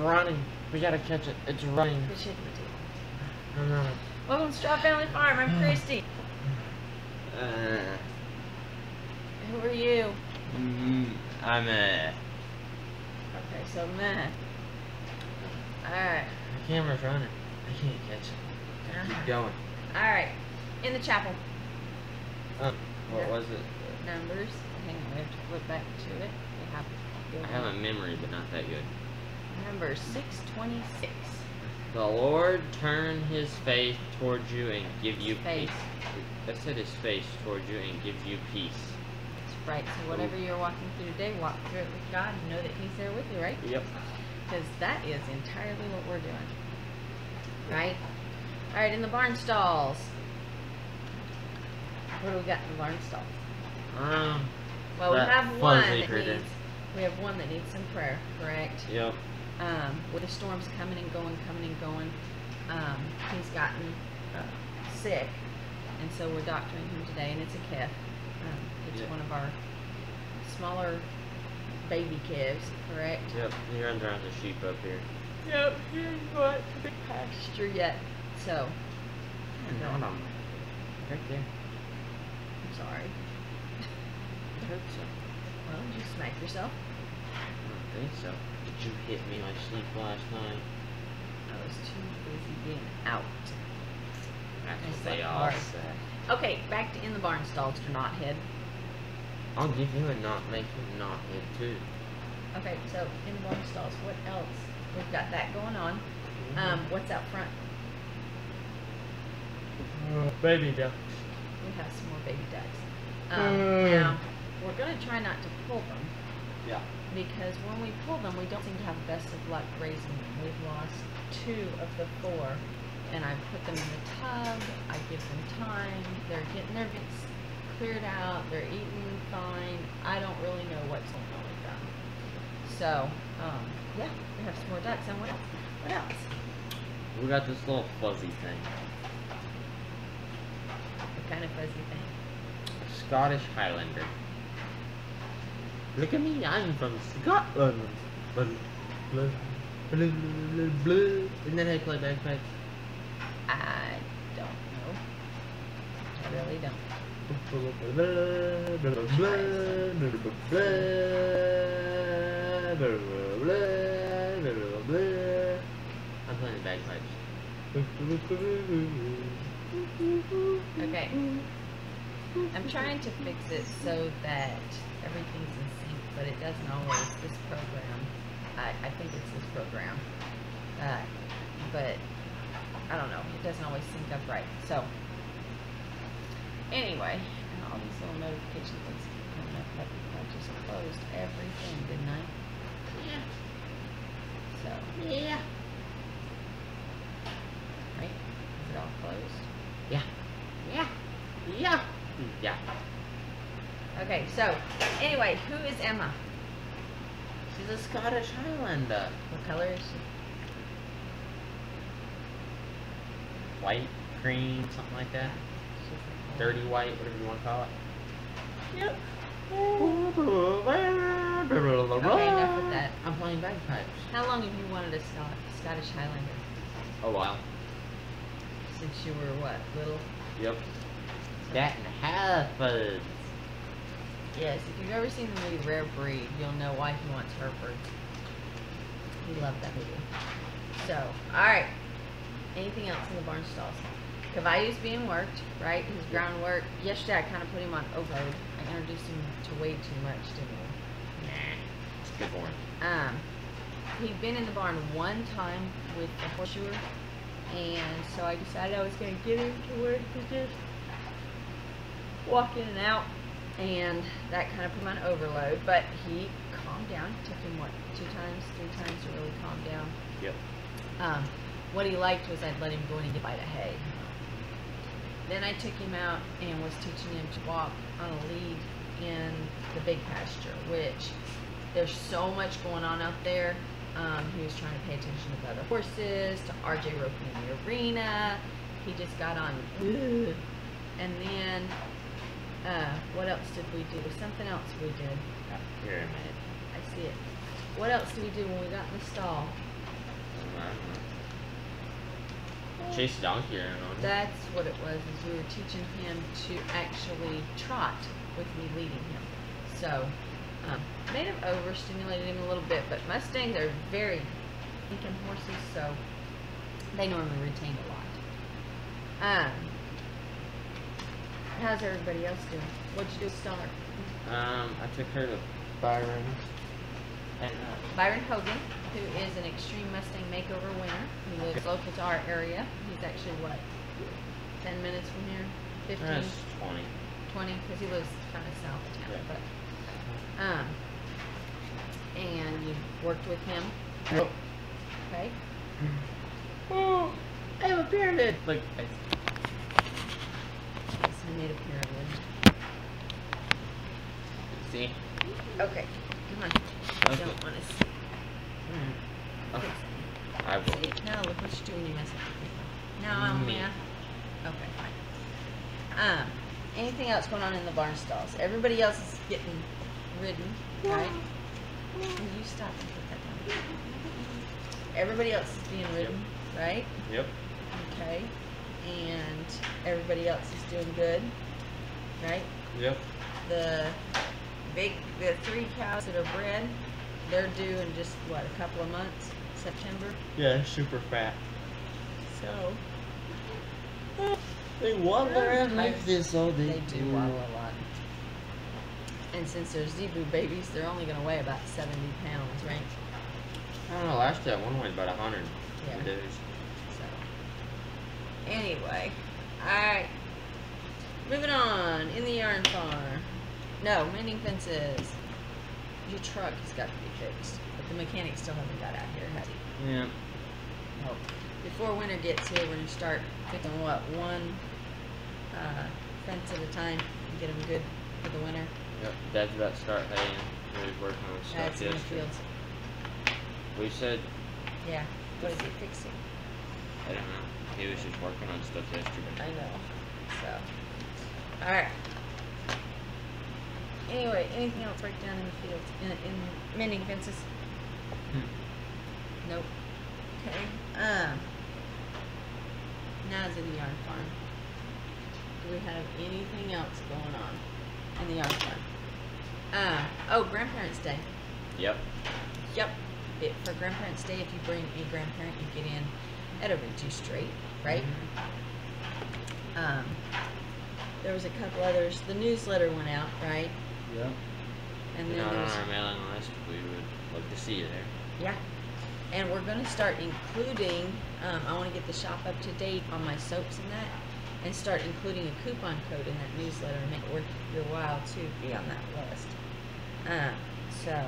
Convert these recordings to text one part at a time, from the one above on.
It's running. We gotta catch it. It's running. Quit shaking the tail. No, no, no. Welcome to Straw Family Farm. I'm Christy. Uh, Who are you? mm, I'm uh, Okay, so meh. Alright. the camera's running. I can't catch it. Gotta Uh-huh. keep going. Alright. In the chapel. Uh, what Yeah. was it? Numbers. Hang on, we have to flip back to it. We have I have a memory, but not that good. Number 626. The Lord turn his face towards you and give you Face. peace. I said his face towards you and give you peace. That's right. So whatever you're walking through today, walk through it with God and know that He's there with you, right? Yep. Because that is entirely what we're doing. Right? Alright, in the barn stalls. What do we got in the barn stalls? Um. Well, we have one that needs we have one that needs some prayer, correct? Yep. Um, with the storms coming and going, coming and going, um, he's gotten uh, sick, and so we're doctoring him today, and it's a calf. Um, it's Yeah. one of our smaller baby calves, correct? Yep. He runs around the sheep up here. Yep, here's what big pasture yet. So, And on him. Right there. I'm sorry. I hope so. Well, did you smack yourself? I don't think so. Did you hit me like sleep last night? I was too busy being out. That's It's what they all hard. say. Okay, back to in the barn stalls to knothead. I'll give you a knot, make you knot head too. Okay, so in the barn stalls, what else? We've got that going on. Um, what's out front? Uh, baby ducks. We have some more baby ducks. Um, Mm. now, we're going to try not to pull them Yeah. because when we pull them, we don't seem to have the best of luck raising them. We've lost two of the four, and I put them in the tub. I give them time. They're getting their bits cleared out. They're eating fine. I don't really know what's going on with them. So, um, yeah, we have some more ducks. And what else? What else? We got this little fuzzy thing. What kind of fuzzy thing? Scottish Highlander. Look at me, I'm from Scotland. Blah, blah, blah, blah, blah. Isn't that how you play bagpipes? I don't know. I really don't. I'm playing the bagpipes. Okay. I'm trying to fix it so that everything's in sync, but it doesn't always. This program, I, I think it's this program, uh, but I don't know. It doesn't always sync up right. So anyway, and all these little notification things keep coming up. I just closed everything, didn't I? Yeah. So Yeah. right, is it all closed? Yeah. Yeah. Yeah. Yeah. Okay. So anyway, who is Emma? She's a Scottish Highlander. What color is she? White, cream, something like that. Dirty white, whatever you want to call it. Yep. Okay, enough with that. I'm playing bagpipes. How long have you wanted a Scottish Highlander? A while. Since you were what, little? Yep. That and Herefords. Yes. If you've ever seen the movie Rare Breed, you'll know why he wants Herefords. He loved that movie. So, all right. Anything else in the barn stalls? Cavallo's being worked, right? His groundwork. Yesterday, I kind of put him on overload. I introduced him to way too much, didn't I? Nah. It's good for him. Um, he'd been in the barn one time with the horseshoer, and so I decided I was going to get him to where he could just walk in and out, and that kind of put him on overload. But he calmed down. It took him what two times, three times to really calm down. Yep. Um, what he liked was I'd let him go in and get a bite of hay. Then I took him out and was teaching him to walk on a lead in the big pasture, which there's so much going on out there. Um, he was trying to pay attention to the other horses, to RJ roping in the arena. He just got on. And then, uh, what else did we do? Something else we did. Pyramid. I see it. What else did we do when we got in the stall? Chase a donkey around on it. That's what it was. Is we were teaching him to actually trot with me leading him. So, um, may have overstimulated him a little bit, but Mustangs are very thinking horses, so they normally retain a lot. Um, how's everybody else doing? What'd you do with Star? Um, I took her to Byron. And uh, Byron Hogan, who is an extreme Mustang makeover winner. He lives local to our area. He's actually what, ten minutes from here, 15, that's 20. 20, because he lives kind of south of town. Yeah. But, um, and you worked with him, Yep. okay? Oh, I have a pyramid. Look, I, I made a pyramid. see? Okay, come on. I Okay. don't want to see. Mm. Fix Okay. I will. it. See, now look what you do when you mess up. Now I'm Me. yeah. Okay, fine. Um, anything else going on in the barn stalls? Everybody else is getting ridden, right? Will you stop and put that down? Everybody else is being ridden, right? Yep. Okay. Everybody else is doing good, right? Yep. The big, the three cows that are bred, they're due in just what, a couple of months, September. Yeah, super fat. So They waddle around like this all day. they do waddle a lot. And since they're zebu babies, they're only going to weigh about 70 pounds, right? I don't know. Last year, one weighed about a hundred. Yeah. Days. So, anyway, alright. Moving on, in the yarn farm. No, mending fences. Your truck has got to be fixed, but the mechanic still hasn't got out here, has he? Yeah. Well, before winter gets here, we're gonna start fixing what one uh, fence at a time and get them good for the winter. Yep. Dad's about to start haying. He was working on stuff That's in the fields. We said Yeah. What is he fixing? I don't know. He was just working on stuff yesterday. I know. So, all right. Anyway, anything else right down in the field in, in mending fences? Hmm. Nope. Okay. Um. Now is in the yarn farm. Do we have anything else going on in the yard farm? Uh, oh, Grandparents' Day. Yep. Yep. It, for Grandparents' Day, if you bring a grandparent, you get in at a reduced rate, right? Um, there was a couple others. The newsletter went out, right? Yep. And then not on there's our mailing list, we would love to see you there. yeah. And we're gonna start including. Um, I want to get the shop up to date on my soaps and that, and start including a coupon code in that newsletter and make it worth your while to be on that list. Um, so,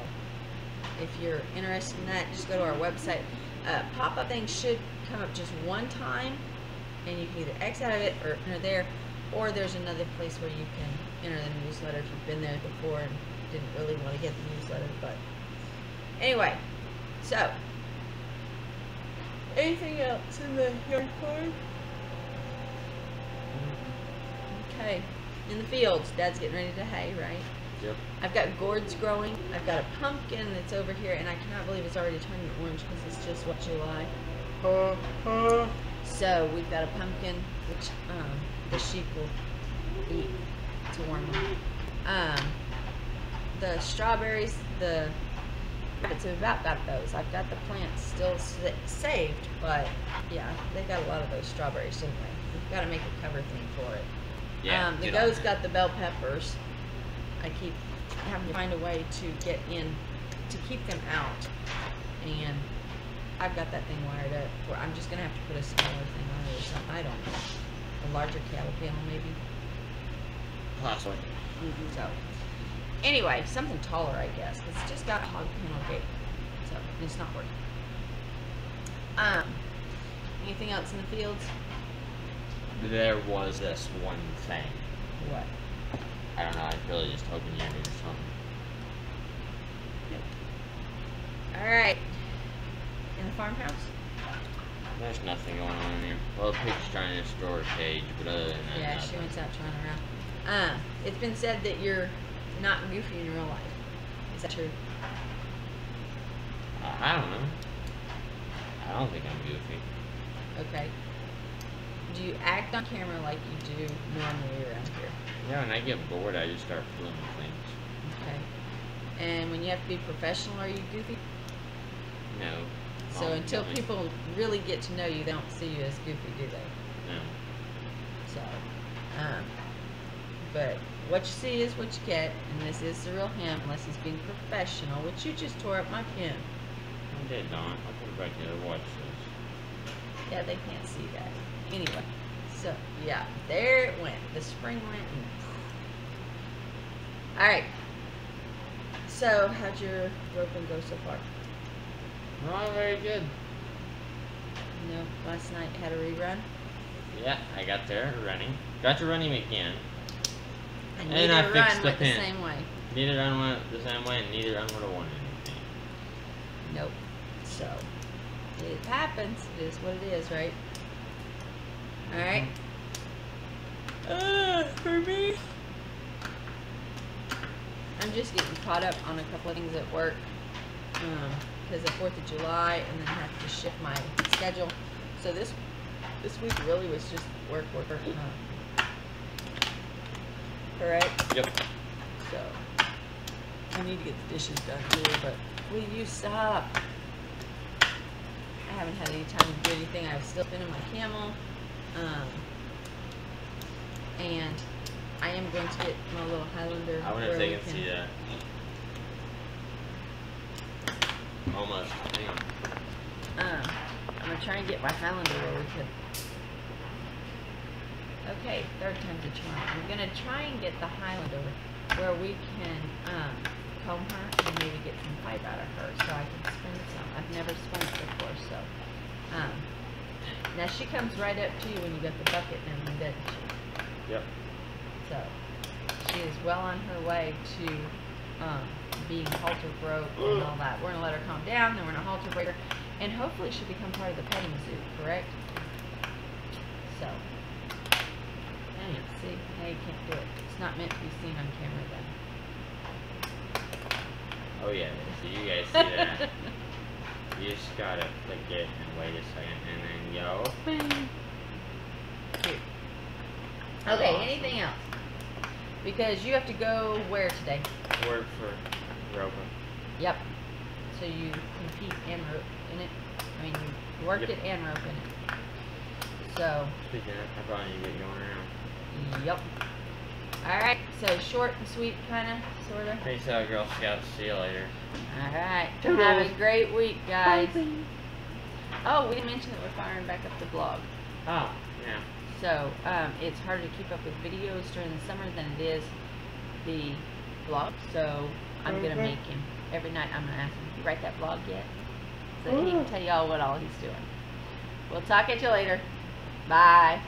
if you're interested in that, just go to our website. Uh, pop-up things should come up just one time, and you can either X out of it or enter there, or there's another place where you can enter the newsletter if you've been there before and didn't really want to get the newsletter. But anyway, so anything else in the yard farm? Okay, in the fields, Dad's getting ready to hay, right? Yep. I've got gourds growing. I've got a pumpkin that's over here, and I cannot believe it's already turning orange because it's just what July. So we've got a pumpkin, which um, the sheep will eat to warm them. Um, the strawberries, the it's about got those. I've got the plants still saved, but yeah, they got a lot of those strawberries, didn't they? We've got to make a cover thing for it. Yeah. Um, the goat's got the bell peppers. I keep having to find a way to get in to keep them out, and I've got that thing wired up. Where I'm just gonna have to put a smaller thing on it or something. I don't know. A larger cattle panel maybe. Possibly. So anyway, something taller I guess. It's just got a hog panel gate, so it's not working. Um, anything else in the fields? There was this one thing. What? I don't know. I really just hoping you knew something. All right. In the farmhouse. There's nothing going on in here. Well, the pig's trying to store a cage, but other than that, Yeah, she went out trying around. Uh, it's been said that you're not goofy in real life. Is that true? Uh, I don't know. I don't think I'm goofy. Okay. Do you act on camera like you do normally around here? Yeah, when I get bored, I just start filming things. Okay. And when you have to be professional, are you goofy? No. So Mom, until people really get to know you, they don't see you as goofy, do they? No. So, um, but what you see is what you get, and this is the real him, unless he's being professional, which you just tore up my pen. I did not. I'll put it back together. To watch this. Yeah, they can't see that. Anyway, so yeah, there it went. The spring went. All right. So, how'd your roping go so far? Not very good. You know, last night had a rerun. Yeah, I got there running. Got to running again. And, I run fixed the went the same way. Neither run went the same way, and neither run would have won anything. Nope. So, it happens. It is what it is, right? All right. Uh, for me, I'm just getting caught up on a couple of things at work because of Fourth of July, and then I have to shift my schedule. So this this week really was just work, work, work. Uh, correct. Yep. So I need to get the dishes done too, but will you stop? I haven't had any time to do anything. I've still been in my camel. Um, and I am going to get my little Highlander. I wonder if they we can see that. Almost. On. Um, I'm gonna try and get my Highlander where we can. Okay, third time's a charm. I'm gonna try and get the Highlander where we can um, comb her and maybe get some pipe out of her so I can spin some. I've never spun it before, so. Um, now she comes right up to you when you got the bucket and everything, doesn't she? Yep. So she is well on her way to um, being halter broke and all that. We're gonna let her calm down, then we're gonna halter break her, and hopefully she'll become part of the petting zoo. Correct? So, hey, see, now you can't do it. It's not meant to be seen on camera then. Oh yeah. So you guys see that? you just gotta click it and wait a second, and then go. Cute. Okay, Awesome. anything else? Because you have to go where today? Work for Roper. Yep. So you compete and rope in it. I mean, you work Yep. it and rope in it. So, Speaking of, I probably need to get going around. yep. All right. So short and sweet, kind of, sort of. Peace out, Girl Scouts. See you later. All right. Toodles. Have a great week, guys. Oh, we didn't mention that we're firing back up the blog. Oh, yeah. So um, it's harder to keep up with videos during the summer than it is the blog. So I'm gonna Mhm. make him every night. I'm gonna ask him, "You write that blog yet?" So that he can tell y'all what all he's doing. We'll talk at you later. Bye.